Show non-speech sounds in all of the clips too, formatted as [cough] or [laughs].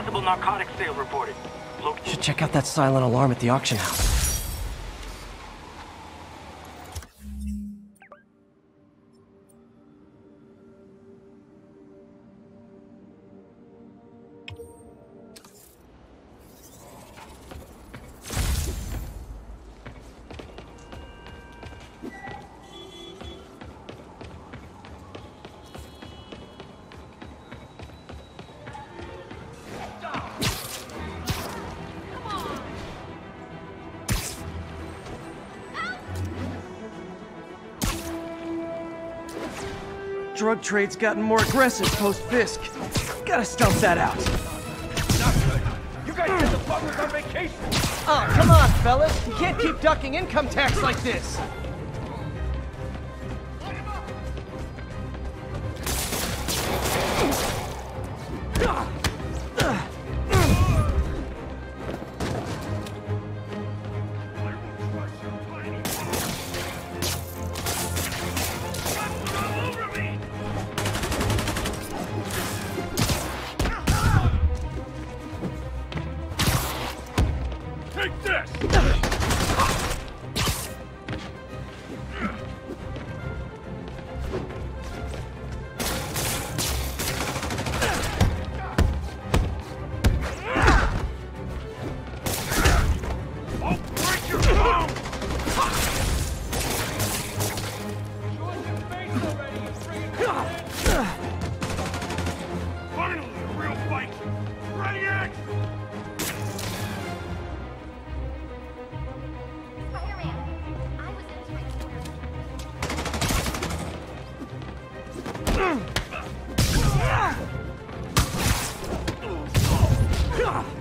Possible narcotics sale reported. Look. Should check out that silent alarm at the auction house. Drug trade's gotten more aggressive post-Fisk. Gotta stump that out. Not good. You guys get the fuckers on vacation! Oh, come on, fellas. You can't keep ducking income tax like this. I'm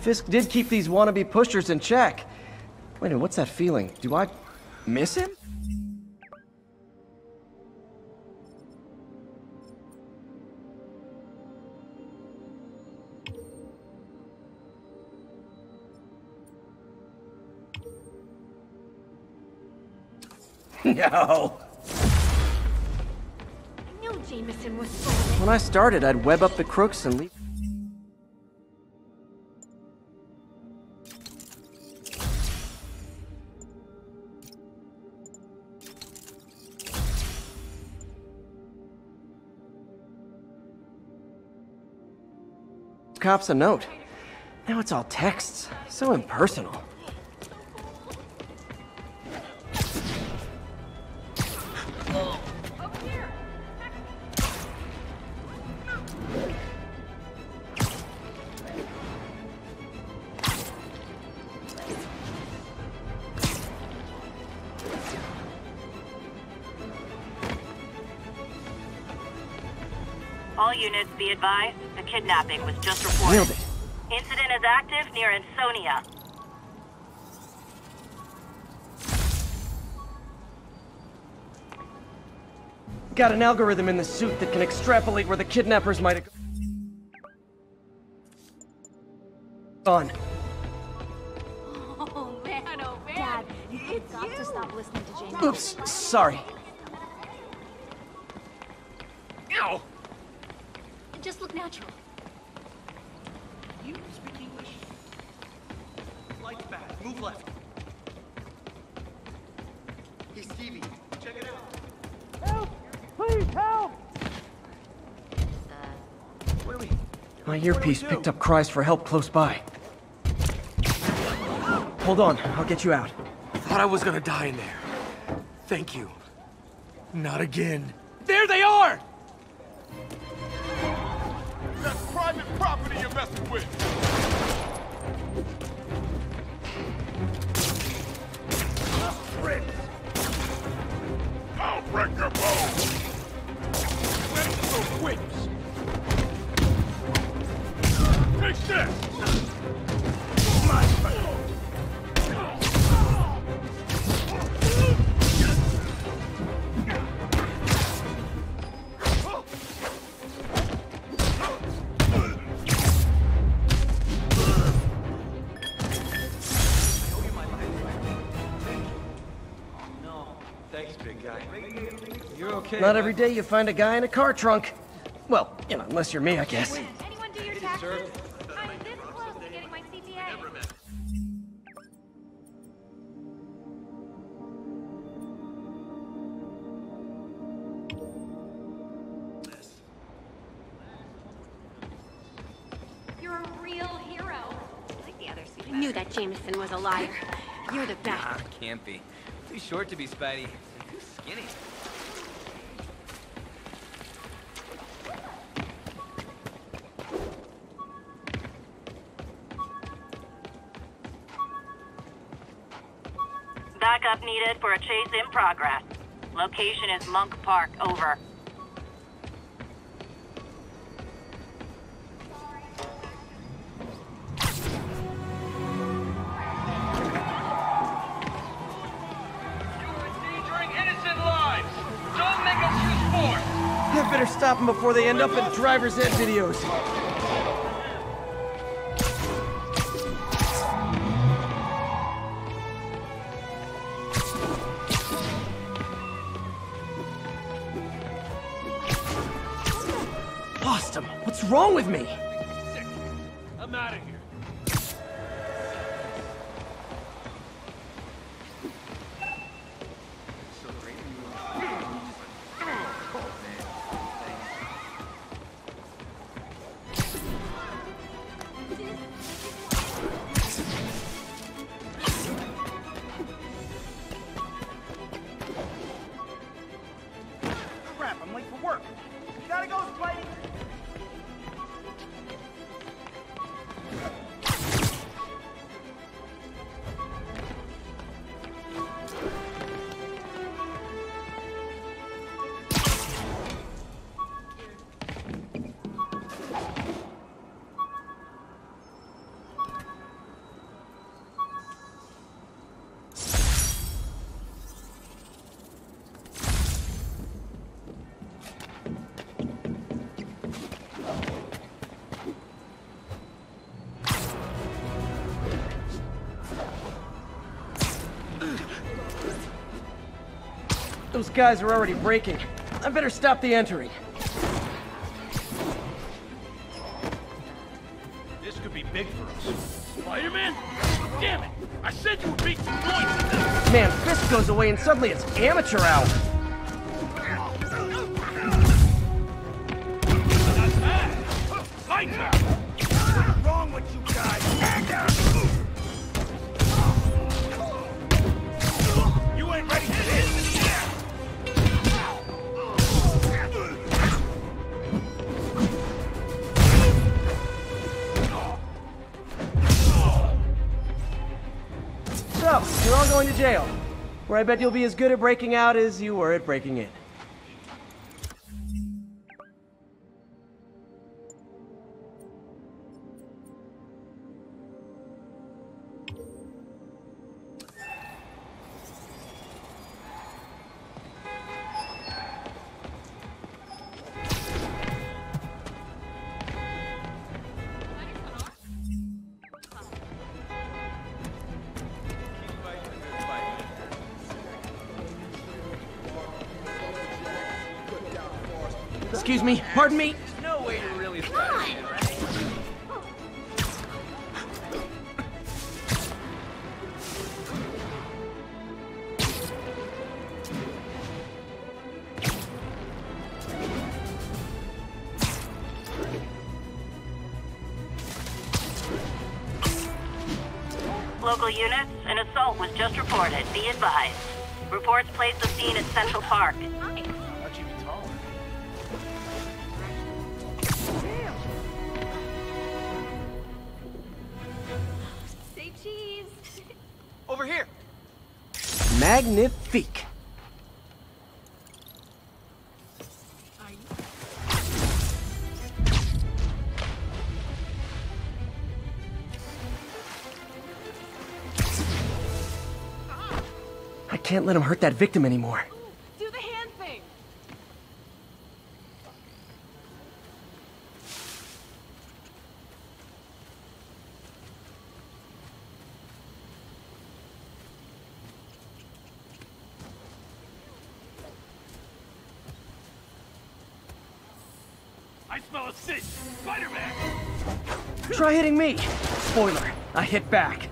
Fisk did keep these wannabe pushers in check. Wait a minute, what's that feeling? Do I miss him? [laughs] no. Jameson was. When I started, I'd web up the crooks and leave. Cops a note. Now it's all texts. So impersonal. All units be advised, a kidnapping was just reported. Nailed it. Incident is active near Ansonia. Got an algorithm in the suit that can extrapolate where the kidnappers might have gone. Oh man, oh man. Dad, you've got to stop listening to Jameson. Oops, sorry. Ow! Just look natural. You speak English? Lights back. Move left. Hey, Stevie. Check it out. Help! Please, help! We... My earpiece picked up cries for help close by. Hold on, I'll get you out. Thought I was gonna die in there. Thank you. Not again. Messing with! Okay. Not every day you find a guy in a car trunk. Well, you know, unless you're me, I guess. Anyone do your taxes? I'm this close to getting my CPA. You're a real hero. Like the other I knew that Jameson was a liar. You're the best. Ah, can't be. Too short to be Spidey. and Too skinny. Backup needed for a chase in progress. Location is Monk Park. Over. Better stop them before they end up in driver's ed videos. Lost him. What's wrong with me? Sick. I'm out of here. Crap, I'm late for work. Gotta go, Spidey. Those guys are already breaking. I better stop the entering. This could be big for us. Spider-Man? Damn it! I said you would noise! Man, Fisk goes away and suddenly it's amateur hour. Lights You're all going to jail. Where I bet you'll be as good at breaking out as you were at breaking in. Excuse me, pardon me. No way to really Spider-Man, right? Local units, an assault was just reported. Be advised. Reports place the scene at Central Park. over here. Magnifique. I can't let him hurt that victim anymore. I smell a cinch! Spider-Man! Try hitting me! Spoiler, I hit back.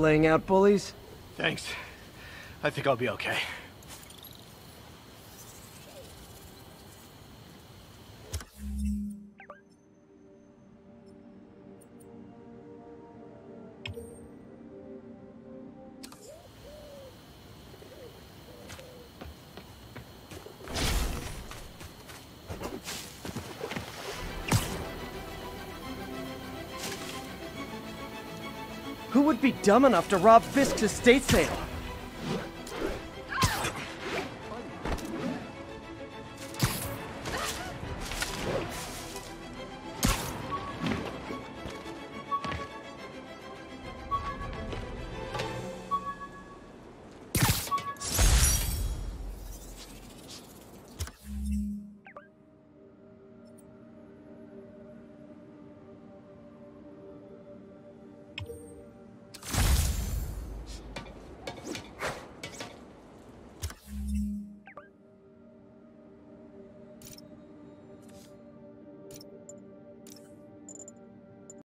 Laying out bullies. Thanks. I think I'll be okay. Who would be dumb enough to rob Fisk's estate sale?